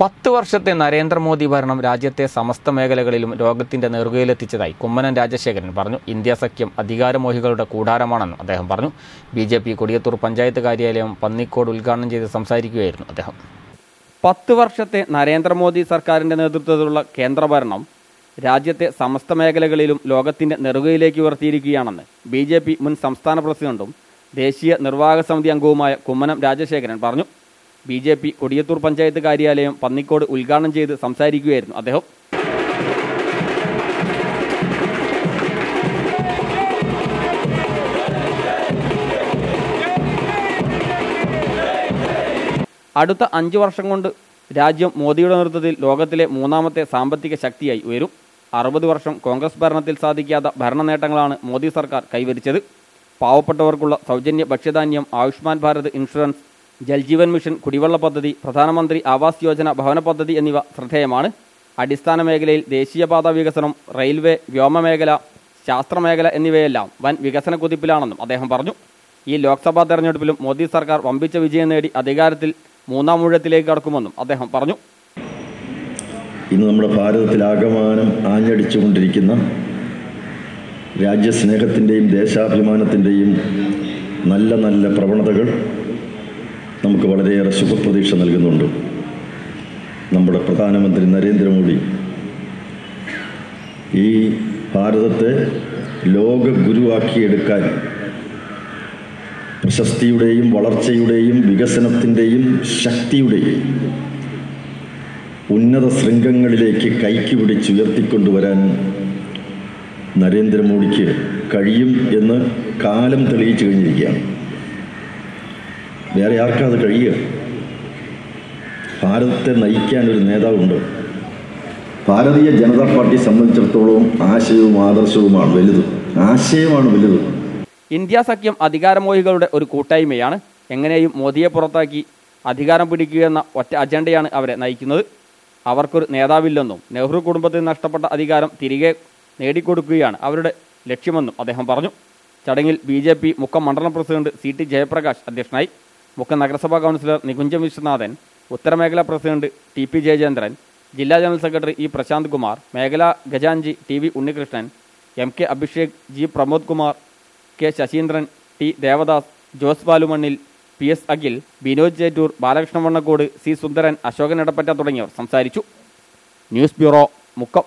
പത്ത് വർഷത്തെ നരേന്ദ്രമോദി ഭരണം രാജ്യത്തെ സമസ്ത മേഖലകളിലും ലോകത്തിന്റെ നെറുകയിലെത്തിച്ചതായി കുമ്മനം രാജശേഖരൻ പറഞ്ഞു. ഇന്ത്യ സഖ്യം അധികാരമോഹികളുടെ കൂടാരമാണെന്നും അദ്ദേഹം പറഞ്ഞു. B J P Kodiyathur panchayat കാര്യാലയം പന്നിക്കോട് ഉദ്ഘാടനം ചെയ്ത് സംസാരിക്കുകയായിരുന്നു അദ്ദേഹം. പത്ത് വർഷത്തെ നരേന്ദ്രമോദി സർക്കാരിന്റെ നേതൃത്വത്തിലുള്ള കേന്ദ്രഭരണം രാജ്യത്തെ സമസ്ത മേഖലകളിലും ലോകത്തിന്റെ നെറുകയിലേക്ക് ഉയർത്തിയിരിക്കുകയാണെന്ന് ബി ജെ പി മുൻ സംസ്ഥാന പ്രസിഡന്റും ദേശീയ നിർവാഹക സമിതി അംഗവുമായ കുമ്മനം രാജശേഖരൻ പറഞ്ഞു. B J P Kodiyathur panchayat കാര്യാലയം പന്നിക്കോട് ഉദ്ഘാടനം ചെയ്ത് സംസാരിക്കുകയായിരുന്നു അദ്ദേഹം. അടുത്ത അഞ്ച് വർഷം കൊണ്ട് രാജ്യം മോദിയുടെ നേതൃത്വത്തിൽ ലോകത്തിലെ മൂന്നാമത്തെ സാമ്പത്തിക ശക്തിയായി ഉയരും. അറുപത് വർഷം കോൺഗ്രസ് ഭരണത്തിൽ സാധിക്കാത്ത ഭരണ നേട്ടങ്ങളാണ് മോദി സർക്കാർ കൈവരിച്ചത്. പാവപ്പെട്ടവർക്കുള്ള സൗജന്യ ഭക്ഷ്യധാന്യം ആയുഷ്മാൻ ഭാരത് ഇൻഷുറൻസ് ജൽജീവൻ മിഷൻ കുടിവെള്ള പദ്ധതി പ്രധാനമന്ത്രി ആവാസ് യോജന ഭവന പദ്ധതി എന്നിവ ശ്രദ്ധേയമാണ്. അടിസ്ഥാന മേഖലയിൽ ദേശീയപാത വികസനം റെയിൽവേ വ്യോമമേഖല ശാസ്ത്രമേഖല എന്നിവയെല്ലാം വൻ വികസന കുതിപ്പിലാണെന്നും അദ്ദേഹം പറഞ്ഞു. ഈ ലോക്സഭാ തെരഞ്ഞെടുപ്പിലും മോദി സർക്കാർ വമ്പിച്ച വിജയം നേടി അധികാരത്തിൽ മൂന്നാം ഊഴത്തിലേക്ക് കടക്കുമെന്നും അദ്ദേഹം പറഞ്ഞു. ഇന്ന് നമ്മുടെ ഭാരതത്തിലാകമാനം ആഞ്ഞടിച്ചുകൊണ്ടിരിക്കുന്ന രാജ്യസ്നേഹത്തിന്റെയും ദേശാഭിമാനത്തിന്റെയും നല്ല നല്ല പ്രവണതകൾ നമുക്ക് വളരെയേറെ സുഖപ്രതീക്ഷ നൽകുന്നുണ്ട്. നമ്മുടെ പ്രധാനമന്ത്രി നരേന്ദ്രമോദി ഈ ഭാരതത്തെ ലോക ഗുരുവാക്കിയെടുക്കാൻ പ്രശസ്തിയുടെയും വളർച്ചയുടെയും വികസനത്തിന്റെയും ശക്തിയുടെയും ഉന്നത ശൃംഗങ്ങളിലേക്ക് കൈക്ക് പിടിച്ചുയർത്തിക്കൊണ്ടുവരാൻ നരേന്ദ്രമോദിക്ക് കഴിയും എന്ന് കാലം തെളിയിച്ചു കഴിഞ്ഞിരിക്കുകയാണ്. വേറെ ആർക്കാ അത് കഴിയുക? ഭാരതത്തെ നയിക്കാൻ ഒരു നേതാവുണ്ട്. ഭാരതീയ ജനതാ പാർട്ടി സംബന്ധിച്ചിടത്തോളം ആശയവും ആദർശവുമാണ് വലുത്. ആശയമാണ് വലുത്. ഇന്ത്യ സഖ്യം അധികാരമോഹികളുടെ ഒരു കൂട്ടായ്മയാണ്. എങ്ങനെയും മോദിയെ പുറത്താക്കി അധികാരം പിടിക്കുക എന്ന ഒറ്റ അജണ്ടയാണ് അവരെ നയിക്കുന്നത്. അവർക്കൊരു നേതാവില്ലെന്നും നെഹ്റു കുടുംബത്തിൽ നഷ്ടപ്പെട്ട അധികാരം തിരികെ നേടിക്കൊടുക്കുകയാണ് അവരുടെ ലക്ഷ്യമെന്നും അദ്ദേഹം പറഞ്ഞു. ചടങ്ങിൽ ബി ജെ പി മുഖം മണ്ഡലം പ്രസിഡന്റ് സി ടി ജയപ്രകാശ് അധ്യക്ഷനായി. മുക്കം നഗരസഭാ കൗൺസിലർ നികുഞ്ചം വിശ്വനാഥൻ ഉത്തരമേഖലാ പ്രസിഡന്റ് ടി പി ജയചന്ദ്രൻ ജില്ലാ general secretary E Prasanth Kumar മേഖലാ ഗജാൻജി T V Unnikrishnan M K Abhishek G Pramod Kumar K Sasindran T Devadas Jose ബാലുമണ്ണിൽ P S Akhil Vinod Chettur Balakrishna Vannakode C Sundaran Ashokan Edappatta തുടങ്ങിയവർ സംസാരിച്ചു. News bureau Mukkam.